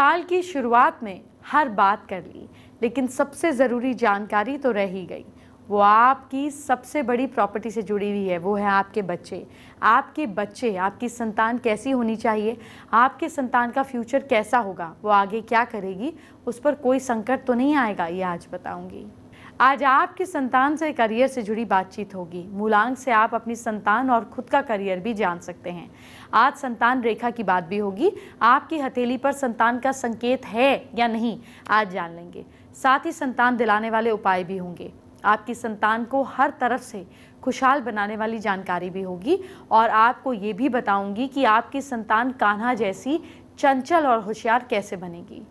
साल की शुरुआत में हर बात कर ली, लेकिन सबसे ज़रूरी जानकारी तो रह ही गई। वो आपकी सबसे बड़ी प्रॉपर्टी से जुड़ी हुई है, वो है आपके बच्चे। आपके बच्चे, आपकी संतान कैसी होनी चाहिए? आपके संतान का फ्यूचर कैसा होगा? वो आगे क्या करेगी? उस पर कोई संकट तो नहीं आएगा, ये आज बताऊँगी। आज आपकी संतान से करियर से जुड़ी बातचीत होगी। मूलांक से आप अपनी संतान और खुद का करियर भी जान सकते हैं। आज संतान रेखा की बात भी होगी। आपकी हथेली पर संतान का संकेत है या नहीं, आज जान लेंगे। साथ ही संतान दिलाने वाले उपाय भी होंगे। आपकी संतान को हर तरफ़ से खुशहाल बनाने वाली जानकारी भी होगी और आपको ये भी बताऊँगी कि आपकी संतान कान्हा जैसी चंचल और होशियार कैसे बनेगी।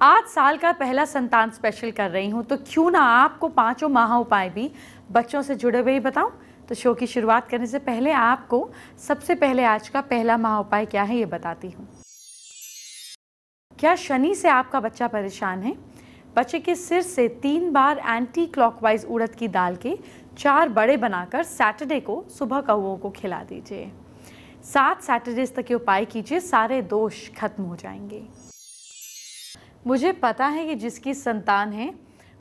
आज साल का पहला संतान स्पेशल कर रही हूँ तो क्यों ना आपको पाँचों महा उपाय भी बच्चों से जुड़े हुए ही बताऊँ? तो शो की शुरुआत करने से पहले आपको सबसे पहले आज का पहला महा उपाय क्या है ये बताती हूँ। क्या शनि से आपका बच्चा परेशान है? बच्चे के सिर से तीन बार एंटी क्लॉकवाइज उड़द की दाल के चार बड़े बनाकर सैटरडे को सुबह कौओं को खिला दीजिए। सात सैटरडेज तक ये उपाय कीजिए, सारे दोष खत्म हो जाएँगे। मुझे पता है कि जिसकी संतान है,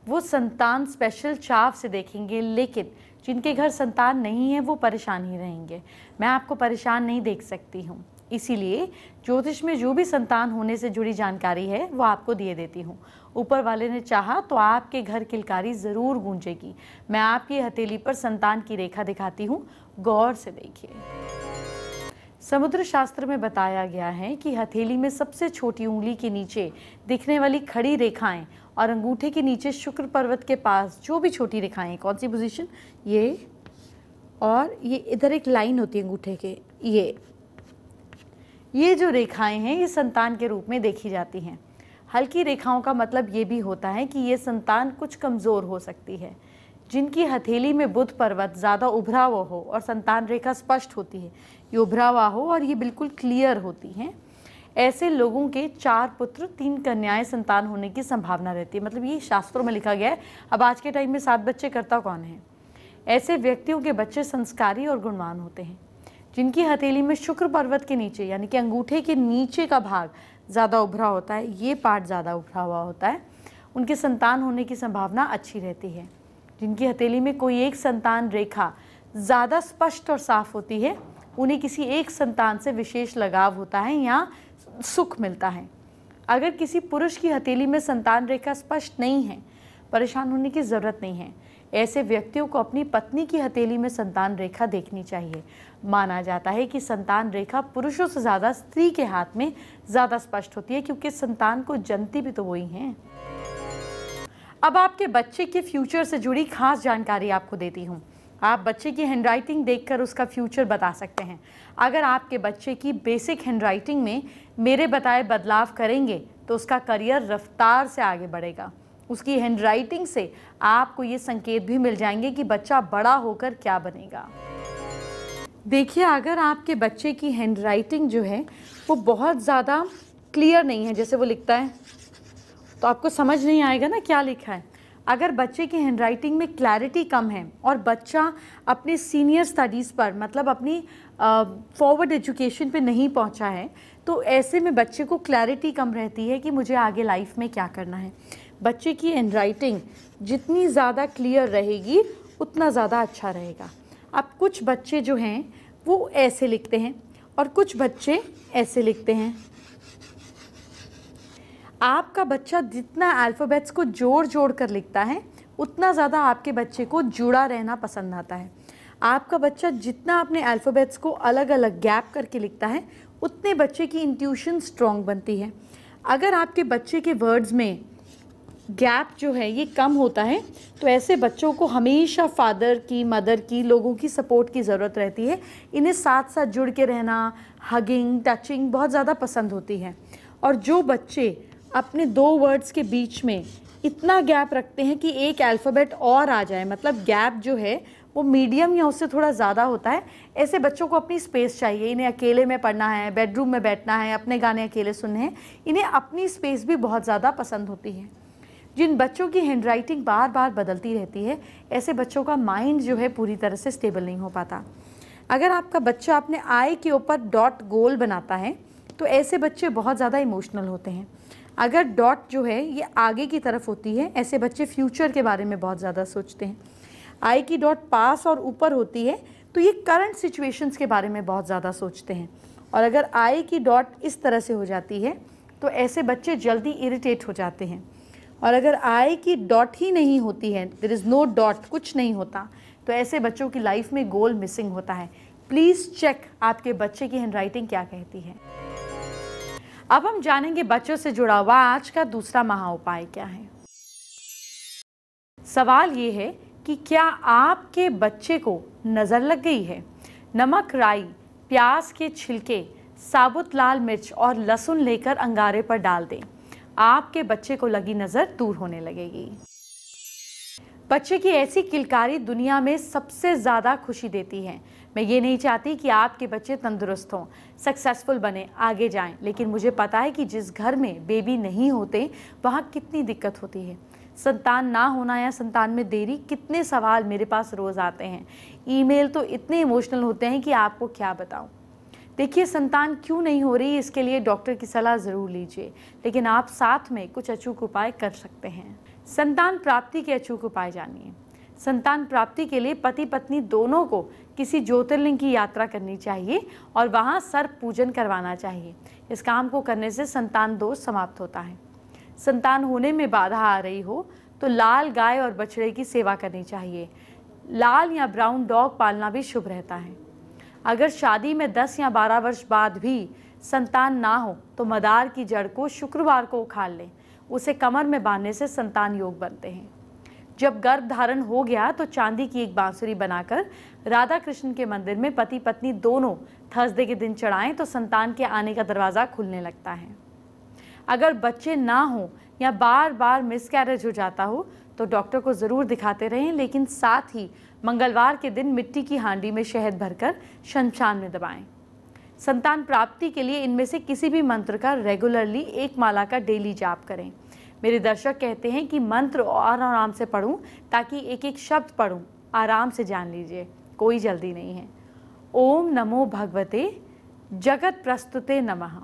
वो संतान स्पेशल चाव से देखेंगे, लेकिन जिनके घर संतान नहीं है, वो परेशान ही रहेंगे। मैं आपको परेशान नहीं देख सकती हूँ। इसीलिए ज्योतिष में जो भी संतान होने से जुड़ी जानकारी है, वो आपको दिए देती हूँ। ऊपर वाले ने चाहा तो आपके घर किलकारी ज़रूर गूंजेगी। मैं आपकी हथेली पर संतान की रेखा दिखाती हूँ। गौर से देखिए। समुद्र शास्त्र में बताया गया है कि हथेली में सबसे छोटी उंगली के नीचे दिखने वाली खड़ी रेखाएँ और अंगूठे के नीचे शुक्र पर्वत के पास जो भी छोटी रेखाएँ, कौन सी पोजीशन ये और ये इधर एक लाइन होती है अंगूठे के, ये। ये जो रेखाएँ हैं, ये संतान के रूप में देखी जाती हैं। हल्की रेखाओं का मतलब ये भी होता है कि ये संतान कुछ कमज़ोर हो सकती है। जिनकी हथेली में बुध पर्वत ज़्यादा उभरा हुआ हो और संतान रेखा स्पष्ट होती है। ये उभरा हुआ हो और ये बिल्कुल क्लियर होती हैं। ऐसे लोगों के चार पुत्र, तीन कन्याएँ संतान होने की संभावना रहती है। मतलब ये शास्त्रों में लिखा गया है। अब आज के टाइम में सात बच्चे करता कौन है? ऐसे व्यक्तियों के बच्चे संस्कारी और गुणवान होते हैं। जिनकी हथेली में शुक्र पर्वत के नीचे, यानी कि अंगूठे के नीचे का भाग ज़्यादा उभरा होता है, ये पार्ट ज़्यादा उभरा हुआ होता है। उनके संतान होने की संभावना अच्छी रहती है। जिनकी हथेली में कोई एक संतान रेखा ज़्यादा स्पष्ट और साफ़ होती है, उन्हें किसी एक संतान से विशेष लगाव होता है या सुख मिलता है। अगर किसी पुरुष की हथेली में संतान रेखा स्पष्ट नहीं है, परेशान होने की ज़रूरत नहीं है। ऐसे व्यक्तियों को अपनी पत्नी की हथेली में संतान रेखा देखनी चाहिए। माना जाता है कि संतान रेखा पुरुषों से ज़्यादा, स्त्री के हाथ में ज़्यादा स्पष्ट होती है, क्योंकि संतान को जनती भी तो वही हैं। अब आपके बच्चे के फ्यूचर से जुड़ी खास जानकारी आपको देती हूँ। आप बच्चे की हैंडराइटिंग देखकर उसका फ्यूचर बता सकते हैं। अगर आपके बच्चे की बेसिक हैंडराइटिंग में मेरे बताए बदलाव करेंगे तो उसका करियर रफ्तार से आगे बढ़ेगा। उसकी हैंडराइटिंग से आपको ये संकेत भी मिल जाएँगे कि बच्चा बड़ा होकर क्या बनेगा। देखिए, अगर आपके बच्चे की हैंडराइटिंग जो है, वो बहुत ज़्यादा क्लियर नहीं है, जैसे वो लिखता है तो आपको समझ नहीं आएगा ना क्या लिखा है। अगर बच्चे की हैंडराइटिंग में क्लैरिटी कम है और बच्चा अपने सीनियर स्टडीज़ पर मतलब अपनी फॉरवर्ड एजुकेशन पे नहीं पहुँचा है तो ऐसे में बच्चे को क्लैरिटी कम रहती है कि मुझे आगे लाइफ में क्या करना है। बच्चे की हैंड राइटिंग जितनी ज़्यादा क्लियर रहेगी, उतना ज़्यादा अच्छा रहेगा। अब कुछ बच्चे जो हैं, वो ऐसे लिखते हैं और कुछ बच्चे ऐसे लिखते हैं। आपका बच्चा जितना अल्फ़ाबेट्स को जोड़ जोड़ कर लिखता है, उतना ज़्यादा आपके बच्चे को जुड़ा रहना पसंद आता है। आपका बच्चा जितना अपने अल्फ़ाबेट्स को अलग अलग गैप करके लिखता है, उतने बच्चे की इंट्यूशन स्ट्रॉन्ग बनती है। अगर आपके बच्चे के वर्ड्स में गैप जो है, ये कम होता है तो ऐसे बच्चों को हमेशा फादर की मदर की, लोगों की सपोर्ट की ज़रूरत रहती है। इन्हें साथ साथ जुड़ के रहना हगिंग टचिंग बहुत ज़्यादा पसंद होती है। और जो बच्चे अपने दो वर्ड्स के बीच में इतना गैप रखते हैं कि एक अल्फ़ाबेट और आ जाए। मतलब गैप जो है, वो मीडियम या उससे थोड़ा ज़्यादा होता है। ऐसे बच्चों को अपनी स्पेस चाहिए। इन्हें अकेले में पढ़ना है बेडरूम में बैठना है, अपने गाने अकेले सुनने हैं। इन्हें अपनी स्पेस भी बहुत ज़्यादा पसंद होती है। जिन बच्चों की हैंड राइटिंग बार बार बदलती रहती है, ऐसे बच्चों का माइंड जो है पूरी तरह से स्टेबल नहीं हो पाता। अगर आपका बच्चा अपने आई के ऊपर डॉट गोल बनाता है तो ऐसे बच्चे बहुत ज़्यादा इमोशनल होते हैं। अगर डॉट जो है ये आगे की तरफ़ होती है, ऐसे बच्चे फ्यूचर के बारे में बहुत ज़्यादा सोचते हैं। आई की डॉट पास और ऊपर होती है तो ये करंट सिचुएशंस के बारे में बहुत ज़्यादा सोचते हैं। और अगर आई की डॉट इस तरह से हो जाती है तो ऐसे बच्चे जल्दी इरिटेट हो जाते हैं। और अगर आई की डॉट ही नहीं होती है देर इज़ नो डॉट कुछ नहीं होता तो ऐसे बच्चों की लाइफ में गोल मिसिंग होता है। प्लीज़ चेक आपके बच्चे की हैंडराइटिंग क्या कहती है। अब हम जानेंगे बच्चों से जुड़ा हुआ आज का दूसरा महा उपाय क्या है। सवाल ये है कि क्या आपके बच्चे को नज़र लग गई है? नमक, राई, प्याज के छिलके, साबुत लाल मिर्च और लहसुन लेकर अंगारे पर डाल दें। आपके बच्चे को लगी नज़र दूर होने लगेगी। बच्चे की ऐसी किलकारी दुनिया में सबसे ज़्यादा खुशी देती है। मैं ये नहीं चाहती कि आपके बच्चे तंदुरुस्त हों सक्सेसफुल बने, आगे जाएँ। लेकिन मुझे पता है कि जिस घर में बेबी नहीं होते, वहाँ कितनी दिक्कत होती है। संतान ना होना या संतान में देरी, कितने सवाल मेरे पास रोज़ आते हैं। ईमेल तो इतने इमोशनल होते हैं कि आपको क्या बताऊँ। देखिए, संतान क्यों नहीं हो रही, इसके लिए डॉक्टर की सलाह ज़रूर लीजिए। लेकिन आप साथ में कुछ अचूक उपाय कर सकते हैं। संतान प्राप्ति के अचूक उपाय जानिए। संतान प्राप्ति के लिए पति पत्नी दोनों को किसी ज्योतिर्लिंग की यात्रा करनी चाहिए और वहाँ सर्प पूजन करवाना चाहिए। इस काम को करने से संतान दोष समाप्त होता है। संतान होने में बाधा आ रही हो तो लाल गाय और बछड़े की सेवा करनी चाहिए। लाल या ब्राउन डॉग पालना भी शुभ रहता है। अगर शादी में 10 या 12 वर्ष बाद भी संतान ना हो तो मदार की जड़ को शुक्रवार को उखाड़ लें। उसे कमर में बांधने से संतान योग बनते हैं। जब गर्भ धारण हो गया तो चांदी की एक बांसुरी बनाकर राधा कृष्ण के मंदिर में पति पत्नी दोनों थर्सडे के दिन चढ़ाएँ तो संतान के आने का दरवाज़ा खुलने लगता है। अगर बच्चे ना हो या बार बार मिसकैरेज हो जाता हो तो डॉक्टर को ज़रूर दिखाते रहें, लेकिन साथ ही मंगलवार के दिन मिट्टी की हांडी में शहद भरकर शमशान में दबाएँ। संतान प्राप्ति के लिए इनमें से किसी भी मंत्र का रेगुलरली एक माला का डेली जाप करें। मेरे दर्शक कहते हैं कि मंत्र और आराम से पढ़ूं ताकि एक एक शब्द पढ़ूं। आराम से जान लीजिए, कोई जल्दी नहीं है। ओम नमो भगवते, जगत प्रस्तुते नमः।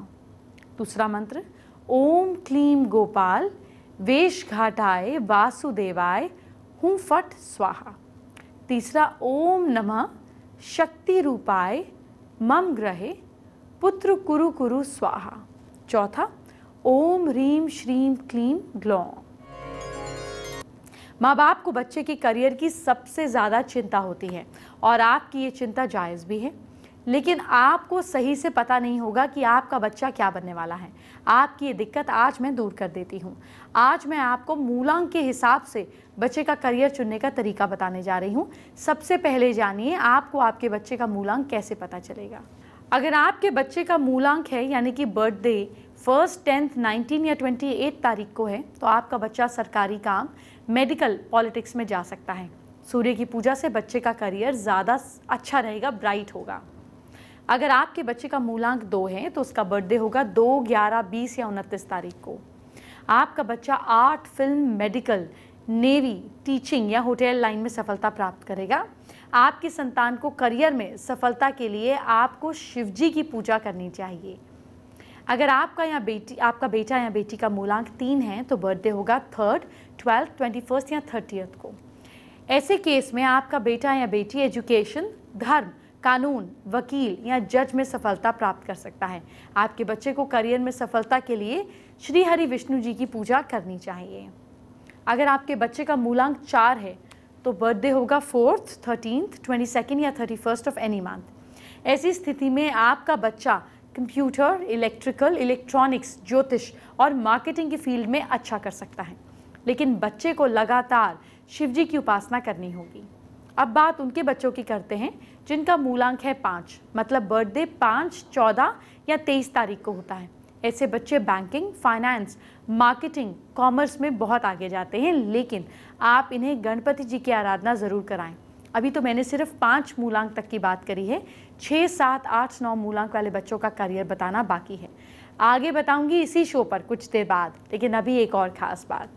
दूसरा मंत्र, ओम क्लीम गोपाल, वेश घाटाय, वासुदेवाय, हूँ फट स्वाहा। तीसरा, ओम नमः, शक्ति रूपाय, मम ग्रहे, पुत्र कुरु कुरु स्वाहा। चौथा ओम रीम श्रीम क्लीम ग्लौ। माँ बाप को बच्चे के करियर की सबसे ज़्यादा चिंता होती है और आपकी ये चिंता जायज़ भी है। लेकिन आपको सही से पता नहीं होगा कि आपका बच्चा क्या बनने वाला है। आपकी ये दिक्कत आज मैं दूर कर देती हूँ। आज मैं आपको मूलांक के हिसाब से बच्चे का करियर चुनने का तरीका बताने जा रही हूँ। सबसे पहले जानिए आपको आपके बच्चे का मूलांक कैसे पता चलेगा। अगर आपके बच्चे का मूलांक है, यानी कि बर्थडे फ़र्स्ट टेंथ नाइनटीन या ट्वेंटी एट तारीख को है तो आपका बच्चा सरकारी काम मेडिकल पॉलिटिक्स में जा सकता है। सूर्य की पूजा से बच्चे का करियर ज़्यादा अच्छा रहेगा ब्राइट होगा। अगर आपके बच्चे का मूलांक दो है तो उसका बर्थडे होगा दो, ग्यारह, बीस या उनतीस तारीख को। आपका बच्चा art film medical navy teaching या होटल लाइन में सफलता प्राप्त करेगा। आपकी संतान को करियर में सफलता के लिए आपको शिवजी की पूजा करनी चाहिए। अगर आपका या बेटी, आपका बेटा या बेटी का मूलांक तीन है तो बर्थडे होगा थर्ड ट्वेल्थ ट्वेंटी फ़र्स्ट या थर्टियथ को। ऐसे केस में आपका बेटा या बेटी एजुकेशन धर्म, कानून, वकील या जज में सफलता प्राप्त कर सकता है। आपके बच्चे को करियर में सफलता के लिए श्री हरि विष्णु जी की पूजा करनी चाहिए। अगर आपके बच्चे का मूलांक चार है तो बर्थडे होगा फोर्थ थर्टीनथ ट्वेंटी सेकेंड या thirty first of any month ऐसी स्थिति में आपका बच्चा कंप्यूटर, इलेक्ट्रिकल, इलेक्ट्रॉनिक्स, ज्योतिष और मार्केटिंग की फ़ील्ड में अच्छा कर सकता है। लेकिन बच्चे को लगातार शिवजी की उपासना करनी होगी। अब बात उनके बच्चों की करते हैं, जिनका मूलांक है पाँच। मतलब बर्थडे पाँच, चौदह या तेईस तारीख को होता है। ऐसे बच्चे बैंकिंग, फाइनेंस, मार्केटिंग, कॉमर्स में बहुत आगे जाते हैं, लेकिन आप इन्हें गणपति जी की आराधना ज़रूर कराएँ। अभी तो मैंने सिर्फ़ पाँच मूलांक तक की बात करी है। छः सात, आठ, नौ मूलांक वाले बच्चों का करियर बताना बाकी है। आगे बताऊँगी इसी शो पर कुछ देर बाद, लेकिन अभी एक और ख़ास बात।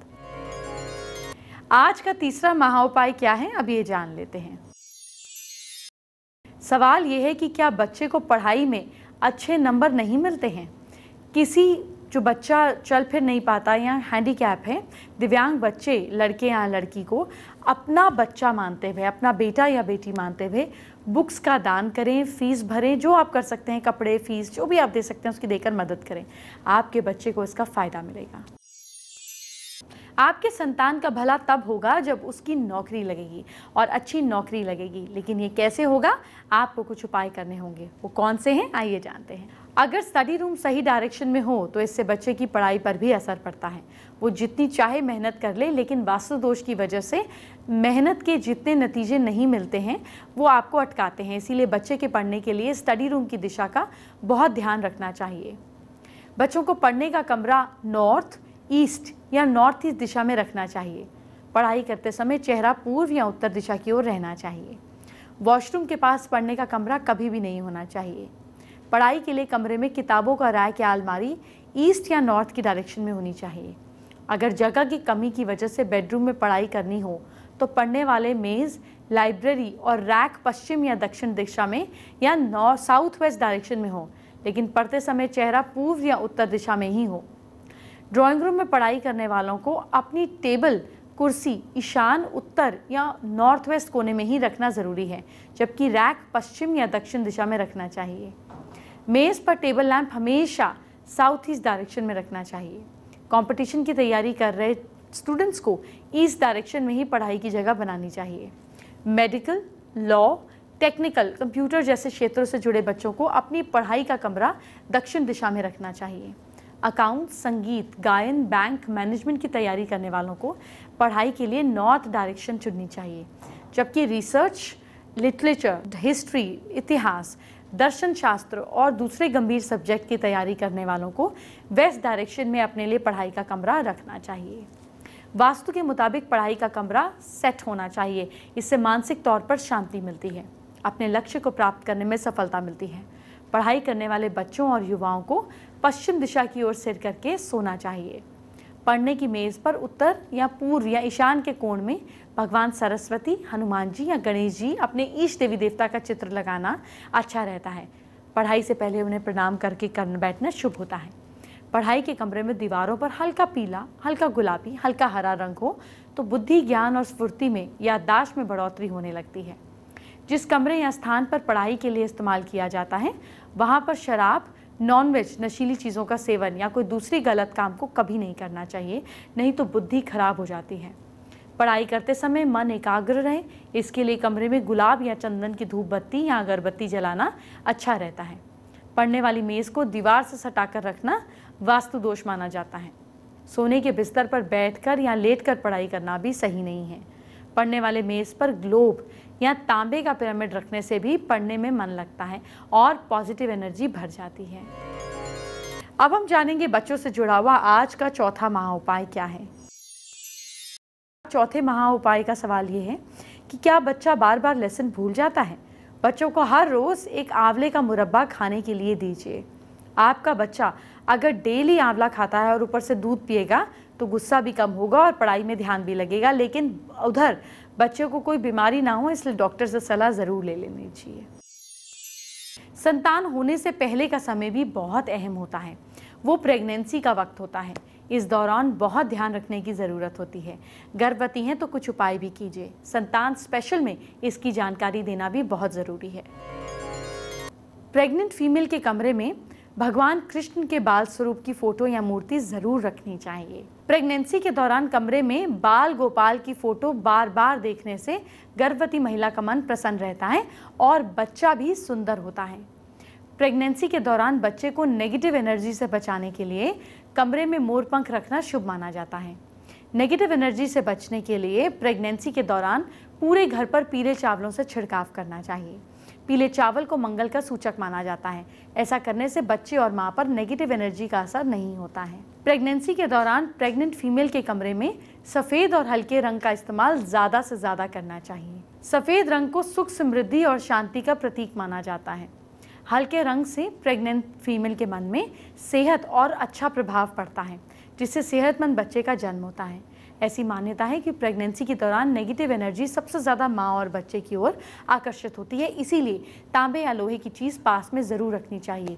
आज का तीसरा महाउपाय क्या है, अब ये जान लेते हैं। सवाल ये है कि क्या बच्चे को पढ़ाई में अच्छे नंबर नहीं मिलते हैं? किसी जो बच्चा चल फिर नहीं पाता या हैंडीकैप है, दिव्यांग बच्चे, लड़के या लड़की को अपना बच्चा मानते हुए, अपना बेटा या बेटी मानते हुए बुक्स का दान करें फ़ीस भरें, जो आप कर सकते हैं, कपड़े फ़ीस जो भी आप दे सकते हैं, उसकी देकर मदद करें। आपके बच्चे को इसका फ़ायदा मिलेगा। आपके संतान का भला तब होगा जब उसकी नौकरी लगेगी और अच्छी नौकरी लगेगी। लेकिन ये कैसे होगा? आपको कुछ उपाय करने होंगे। वो कौन से हैं? आइए जानते हैं। अगर स्टडी रूम सही डायरेक्शन में हो तो इससे बच्चे की पढ़ाई पर भी असर पड़ता है। वो जितनी चाहे मेहनत कर ले, लेकिन वास्तु दोष की वजह से मेहनत के जितने नतीजे नहीं मिलते हैं, वो आपको अटकाते हैं। इसीलिए बच्चे के पढ़ने के लिए स्टडी रूम की दिशा का बहुत ध्यान रखना चाहिए। बच्चों को पढ़ने का कमरा नॉर्थ ईस्ट या नॉर्थ ईस्ट दिशा में रखना चाहिए। पढ़ाई करते समय चेहरा पूर्व या उत्तर दिशा की ओर रहना चाहिए। वॉशरूम के पास पढ़ने का कमरा कभी भी नहीं होना चाहिए। पढ़ाई के लिए कमरे में किताबों का राय की अलमारी ईस्ट या नॉर्थ की डायरेक्शन में होनी चाहिए? अगर जगह की कमी की वजह से बेडरूम में पढ़ाई करनी हो तो पढ़ने वाले मेज़, लाइब्रेरी और रैक पश्चिम या दक्षिण दिशा में या नॉर्थ साउथ वेस्ट डायरेक्शन में हो, लेकिन पढ़ते समय चेहरा पूर्व या उत्तर दिशा में ही हो। ड्राइंग रूम में पढ़ाई करने वालों को अपनी टेबल, कुर्सी, ईशान, उत्तर या नॉर्थ वेस्ट कोने में ही रखना ज़रूरी है, जबकि रैक पश्चिम या दक्षिण दिशा में रखना चाहिए। मेज़ पर टेबल लैंप हमेशा साउथ ईस्ट डायरेक्शन में रखना चाहिए। कंपटीशन की तैयारी कर रहे स्टूडेंट्स को ईस्ट डायरेक्शन में ही पढ़ाई की जगह बनानी चाहिए। मेडिकल, लॉ, टेक्निकल, कंप्यूटर जैसे क्षेत्रों से जुड़े बच्चों को अपनी पढ़ाई का कमरा दक्षिण दिशा में रखना चाहिए। अकाउंट, संगीत, गायन, बैंक, मैनेजमेंट की तैयारी करने वालों को पढ़ाई के लिए नॉर्थ डायरेक्शन चुननी चाहिए। जबकि रिसर्च, लिटरेचर, हिस्ट्री, इतिहास, दर्शन शास्त्र और दूसरे गंभीर सब्जेक्ट की तैयारी करने वालों को वेस्ट डायरेक्शन में अपने लिए पढ़ाई का कमरा रखना चाहिए। वास्तु के मुताबिक पढ़ाई का कमरा सेट होना चाहिए। इससे मानसिक तौर पर शांति मिलती है। अपने लक्ष्य को प्राप्त करने में सफलता मिलती है। पढ़ाई करने वाले बच्चों और युवाओं को पश्चिम दिशा की ओर सिर करके सोना चाहिए। पढ़ने की मेज़ पर उत्तर या पूर्व या ईशान के कोण में भगवान सरस्वती हनुमान जी या गणेश जी अपने ईश देवी देवता का चित्र लगाना अच्छा रहता है। पढ़ाई से पहले उन्हें प्रणाम करके कर बैठना शुभ होता है। पढ़ाई के कमरे में दीवारों पर हल्का पीला, हल्का गुलाबी, हल्का हरा रंग हो तो बुद्धि, ज्ञान और स्फूर्ति में याददाश्त में बढ़ोतरी होने लगती है। जिस कमरे या स्थान पर पढ़ाई के लिए इस्तेमाल किया जाता है, वहाँ पर शराब नॉनवेज नशीली चीज़ों का सेवन या कोई दूसरी गलत काम को कभी नहीं करना चाहिए, नहीं तो बुद्धि खराब हो जाती है। पढ़ाई करते समय मन एकाग्र रहे, इसके लिए कमरे में गुलाब या चंदन की धूप बत्ती या अगरबत्ती जलाना अच्छा रहता है। पढ़ने वाली मेज़ को दीवार से सटाकर रखना वास्तु दोष माना जाता है। सोने के बिस्तर पर बैठकर या लेटकर पढ़ाई करना भी सही नहीं है। पढ़ने वाले मेज़ पर ग्लोब या तांबे का पिरामिड रखने से भी पढ़ने में मन लगता है और पॉजिटिव एनर्जी भर जाती है। अब हम जानेंगे बच्चों से जुड़ा हुआ आज का चौथा महा उपाय क्या है। चौथे महा उपाय का सवाल ये है कि क्या बच्चा बार बार लेसन भूल जाता है? बच्चों को हर रोज़ एक आंवले का मुरब्बा खाने के लिए दीजिए। आपका बच्चा अगर डेली आंवला खाता है और ऊपर से दूध पिएगा तो गुस्सा भी कम होगा और पढ़ाई में ध्यान भी लगेगा, लेकिन उधर बच्चों को कोई बीमारी ना हो, इसलिए डॉक्टर से सलाह ज़रूर ले लेनी चाहिए। संतान होने से पहले का समय भी बहुत अहम होता है। वो प्रेगनेंसी का वक्त होता है। इस दौरान बहुत ध्यान रखने की ज़रूरत होती है। गर्भवती हैं तो कुछ उपाय भी कीजिए। संतान स्पेशल में इसकी जानकारी देना भी बहुत ज़रूरी है। प्रेग्नेंट फीमेल के कमरे में भगवान कृष्ण के बाल स्वरूप की फ़ोटो या मूर्ति ज़रूर रखनी चाहिए। प्रेगनेंसी के दौरान कमरे में बाल गोपाल की फ़ोटो बार बार देखने से गर्भवती महिला का मन प्रसन्न रहता है और बच्चा भी सुंदर होता है। प्रेगनेंसी के दौरान बच्चे को नेगेटिव एनर्जी से बचाने के लिए कमरे में मोर पंख रखना शुभ माना जाता है। नेगेटिव एनर्जी से बचने के लिए प्रेगनेंसी के दौरान पूरे घर पर पीले चावलों से छिड़काव करना चाहिए। पीले चावल को मंगल का सूचक माना जाता है। ऐसा करने से बच्चे और माँ पर नेगेटिव एनर्जी का असर नहीं होता है। प्रेगनेंसी के दौरान प्रेग्नेंट फीमेल के कमरे में सफ़ेद और हल्के रंग का इस्तेमाल ज़्यादा से ज़्यादा करना चाहिए। सफ़ेद रंग को सुख, समृद्धि और शांति का प्रतीक माना जाता है। हल्के रंग से प्रेग्नेंट फीमेल के मन में सेहत और अच्छा प्रभाव पड़ता है, जिससे सेहतमंद बच्चे का जन्म होता है। ऐसी मान्यता है कि प्रेगनेंसी के दौरान नेगेटिव एनर्जी सबसे ज़्यादा माँ और बच्चे की ओर आकर्षित होती है, इसीलिए तांबे या लोहे की चीज़ पास में ज़रूर रखनी चाहिए।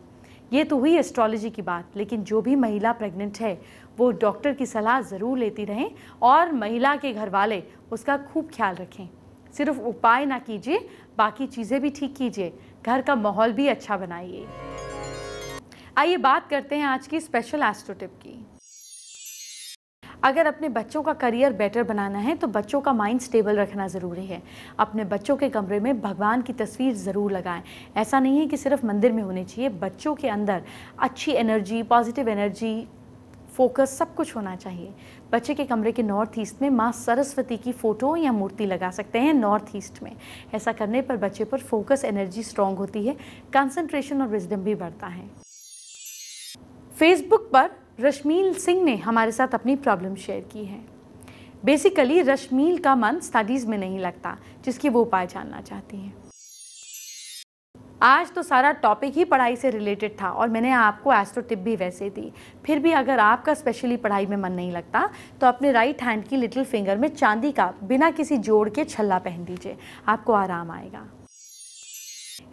ये तो हुई एस्ट्रोलॉजी की बात, लेकिन जो भी महिला प्रेग्नेंट है, वो डॉक्टर की सलाह ज़रूर लेती रहें और महिला के घर वाले उसका खूब ख्याल रखें। सिर्फ़ उपाय ना कीजिए, बाकी चीज़ें भी ठीक कीजिए। घर का माहौल भी अच्छा बनाइए। आइए बात करते हैं आज की स्पेशल एस्ट्रो टिप की। अगर अपने बच्चों का करियर बेटर बनाना है तो बच्चों का माइंड स्टेबल रखना ज़रूरी है। अपने बच्चों के कमरे में भगवान की तस्वीर ज़रूर लगाएँ। ऐसा नहीं है कि सिर्फ़ मंदिर में होनी चाहिए, बच्चों के अंदर अच्छी एनर्जी पॉजिटिव एनर्जी फोकस सब कुछ होना चाहिए। बच्चे के कमरे के नॉर्थ ईस्ट में माँ सरस्वती की फ़ोटो या मूर्ति लगा सकते हैं नॉर्थ ईस्ट में। ऐसा करने पर बच्चे पर फोकस एनर्जी स्ट्रांग होती है कंसंट्रेशन और विजडम भी बढ़ता है। फेसबुक पर रश्मील सिंह ने हमारे साथ अपनी प्रॉब्लम शेयर की है। बेसिकली रश्मील का मन स्टडीज़ में नहीं लगता, जिसकी वो उपाय जानना चाहती हैं। आज तो सारा टॉपिक ही पढ़ाई से रिलेटेड था और मैंने आपको एस्ट्रो टिप भी वैसे दी। फिर भी अगर आपका स्पेशली पढ़ाई में मन नहीं लगता तो अपने राइट हैंड की लिटिल फिंगर में चांदी का बिना किसी जोड़ के छल्ला पहन दीजिए। आपको आराम आएगा।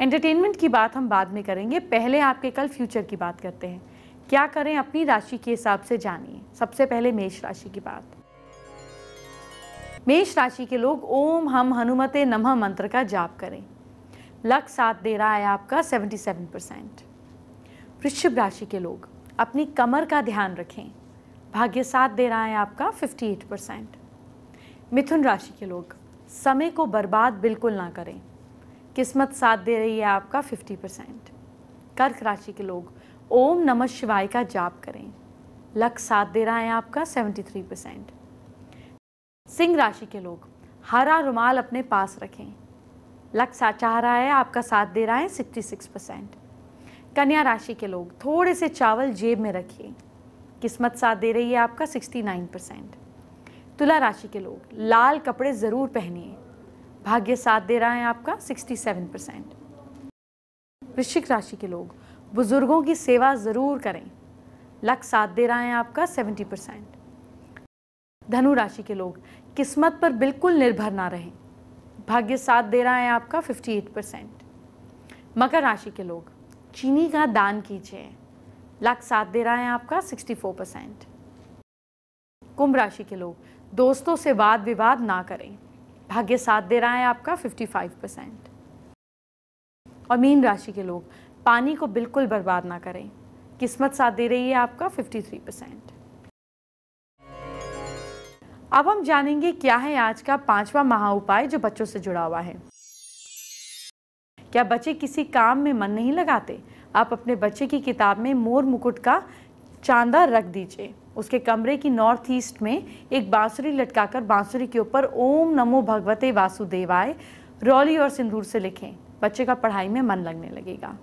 एंटरटेनमेंट की बात हम बाद में करेंगे। पहले आपके कल फ्यूचर की बात करते हैं। क्या करें अपनी राशि के हिसाब से जानिए। सबसे पहले मेष राशि की बात। मेष राशि के लोग, ओम हम हनुमते नमः मंत्र का जाप करें। लक साथ दे रहा है आपका 77 परसेंट। वृश्चिक राशि के लोग, अपनी कमर का ध्यान रखें। भाग्य साथ दे रहा है आपका 58 परसेंट। मिथुन राशि के लोग, समय को बर्बाद बिल्कुल ना करें। किस्मत साथ दे रही है आपका 50 परसेंट। कर्क राशि के लोग ओम नमः शिवाय का जाप करें। लक साथ दे रहा है आपका 73 परसेंट सिंह राशि के लोग, हरा रुमाल अपने पास रखें। लक साथ चाह रहा है आपका साथ दे रहा है 66 परसेंट कन्या राशि के लोग, थोड़े से चावल जेब में रखिए। किस्मत साथ दे रही है आपका 69 परसेंट तुला राशि के लोग, लाल कपड़े ज़रूर पहनिए। भाग्य साथ दे रहा है आपका 67 परसेंट वृश्चिक राशि के लोग बुज़ुर्गों की सेवा ज़रूर करें। लक साथ दे रहा है आपका 70 परसेंट। धनु राशि के लोग, किस्मत पर बिल्कुल निर्भर ना रहें। भाग्य साथ दे रहा है आपका 58 परसेंट। मकर राशि के लोग, चीनी का दान कीजिए। लक साथ दे रहा है आपका 64 परसेंट। कुंभ राशि के लोग, दोस्तों से वाद विवाद ना करें। भाग्य साथ दे रहा है आपका 55 परसेंट। और मीन राशि के लोग पानी को बिल्कुल बर्बाद ना करें। किस्मत साथ दे रही है आपका 53 परसेंट अब हम जानेंगे क्या है आज का पांचवा महा उपाय जो बच्चों से जुड़ा हुआ है। क्या बच्चे किसी काम में मन नहीं लगाते? आप अपने बच्चे की किताब में मोर मुकुट का चांदा रख दीजिए। उसके कमरे की नॉर्थ ईस्ट में एक बांसुरी लटकाकर बांसुरी के ऊपर ओम नमो भगवते वासुदेवाय रौली और सिंदूर से लिखें। बच्चे का पढ़ाई में मन लगने लगेगा।